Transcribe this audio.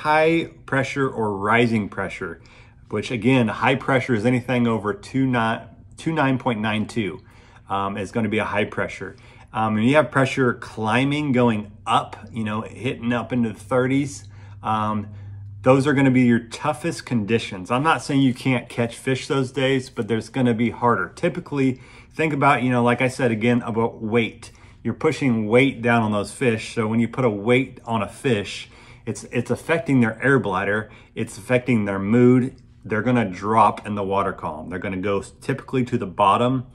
high pressure or rising pressure, which again, high pressure is anything over 29.92 um, is going to be a high pressure. Um, and you have pressure climbing, going up, you know, hitting up into the 30s. Um, those are going to be your toughest conditions. I'm not saying you can't catch fish those days, but there's going to be harder. Typically, think about, you know, like I said again, about weight. You're pushing weight down on those fish. So when you put a weight on a fish, it's it's affecting their air bladder, it's affecting their mood. They're going to drop in the water column. They're going to go typically to the bottom